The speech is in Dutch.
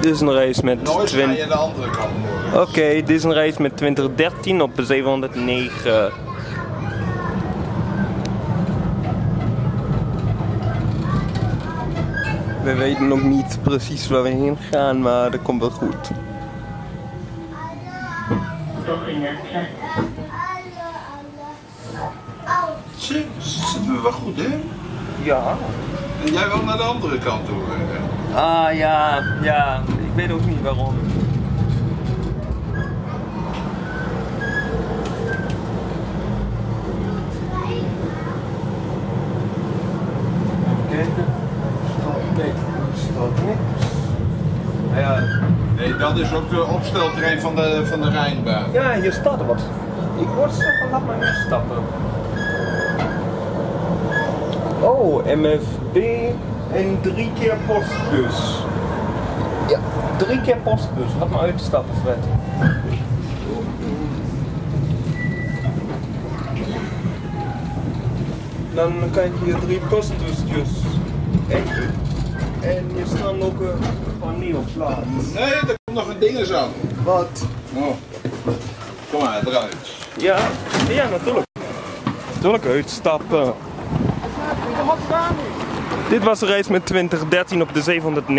Dit is een race met Nooit ga 20. je de andere kant. Oké, dit is een race met 2013 op de 709. We weten nog niet precies waar we heen gaan, maar dat komt wel goed. Zit zitten we wel goed, hè? Ja. En jij wil naar de andere kant toe. hè? Ah ja, ja. Ik weet ook niet waarom. Kijken. Nee, staat niks. Ja, Nee, dat is ook de opstelterrein van de, van de Rijnbaan. ja, hier staat er wat. Ik word zeggen, laat maar instappen. Oh, MFB en drie keer postbus. Ja, drie keer postbus. Laat maar uitstappen, Fred. Dan kijk je hier drie postbusjes. En, en hier staan ook een paneelplaten. Nee, er komt nog een ding aan. Wat? Oh. Kom maar, eruit. Ja, ja natuurlijk. Natuurlijk uitstappen. Dit was de race met 2013 op de 709.